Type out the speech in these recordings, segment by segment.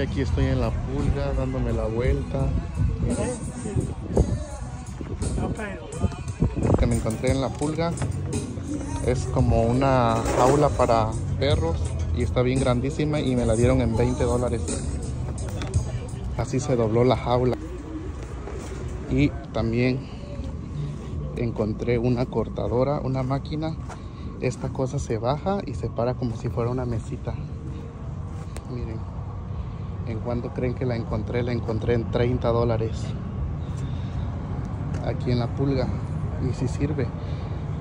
Aquí estoy en la pulga dándome la vuelta. Lo que me encontré en la pulga es como una jaula para perros y está bien grandísima y me la dieron en 20 dólares. Así se dobló la jaula. Y también encontré una cortadora, una máquina. Esta cosa se baja y se para como si fuera una mesita. Miren, ¿en cuánto creen que la encontré? La encontré en 30 dólares. Aquí en la pulga. Y si sirve.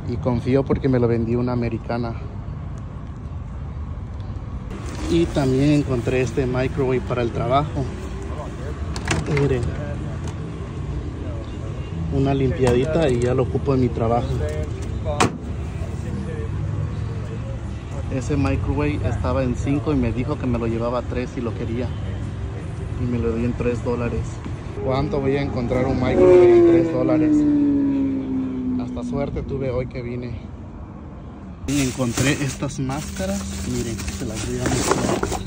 Y confío porque me lo vendió una americana. Y también encontré este microwave para el trabajo. Miren. Una limpiadita y ya lo ocupo en mi trabajo. Ese microwave estaba en 5 y me dijo que me lo llevaba a 3 si lo quería. Y me lo dio en 3 dólares. ¿Cuánto voy a encontrar un microwave en 3 dólares? Hasta suerte tuve hoy que vine. Y encontré estas máscaras. Miren, se las voy a mostrar.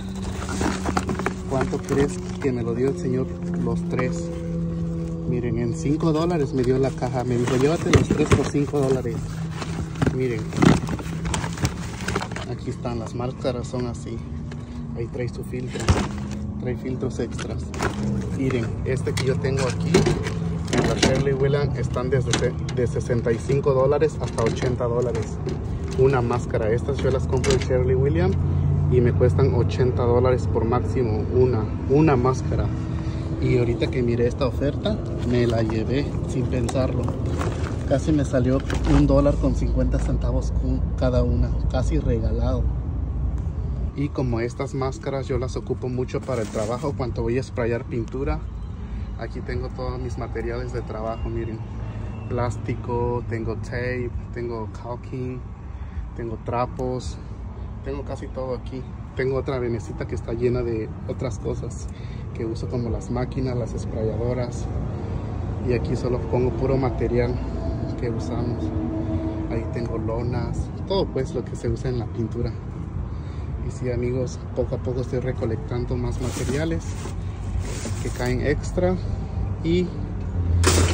¿Cuánto crees que me lo dio el señor los tres? Miren, en 5 dólares me dio la caja. Me dijo, llévate los tres por 5 dólares. Miren. Aquí están, las máscaras son así. Ahí trae su filtro. Trae filtros extras. Miren, este que yo tengo aquí en la Shirley Williams están desde de 65 dólares hasta 80 dólares. Una máscara. Estas yo las compro en Shirley Williams y me cuestan 80 dólares por máximo una, una máscara. Y ahorita que miré esta oferta, me la llevé sin pensarlo. Casi me salió un dólar con 50 centavos cada una, casi regalado. Y como estas máscaras yo las ocupo mucho para el trabajo, cuando voy a sprayar pintura, aquí tengo todos mis materiales de trabajo, miren. Plástico, tengo tape, tengo caulking, tengo trapos, tengo casi todo aquí. Tengo otra venecita que está llena de otras cosas que uso como las máquinas, las sprayadoras. Y aquí solo pongo puro material que usamos. Ahí tengo lonas, todo pues lo que se usa en la pintura. Y sí amigos, poco a poco estoy recolectando más materiales que caen extra y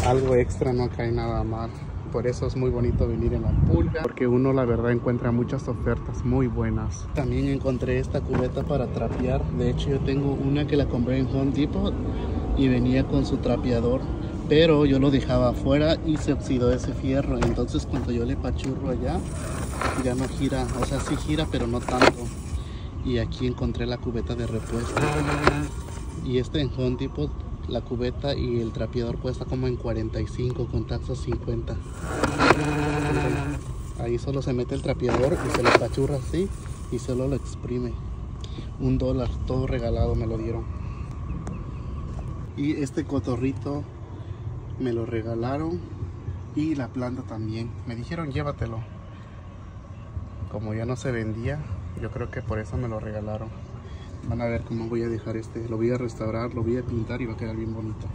algo extra no cae nada mal. Por eso es muy bonito venir en la pulga, porque uno la verdad encuentra muchas ofertas muy buenas. También encontré esta cubeta para trapear. De hecho yo tengo una que la compré en Home Depot y venía con su trapeador. Pero yo lo dejaba afuera y se oxidó ese fierro. Entonces cuando yo le pachurro allá, ya no gira. O sea, sí gira, pero no tanto. Y aquí encontré la cubeta de repuesto. Y este en Home Depot la cubeta y el trapeador cuesta como en 45 con taxas 50 ahí solo se mete el trapeador y se lo pachurra así y solo lo exprime. Un dólar todo regalado me lo dieron. Y este cotorrito me lo regalaron y la planta también. Me dijeron llévatelo. Como ya no se vendía yo creo que por eso me lo regalaron Van a ver cómo voy a dejar este. Lo voy a restaurar, lo voy a pintar y va a quedar bien bonito.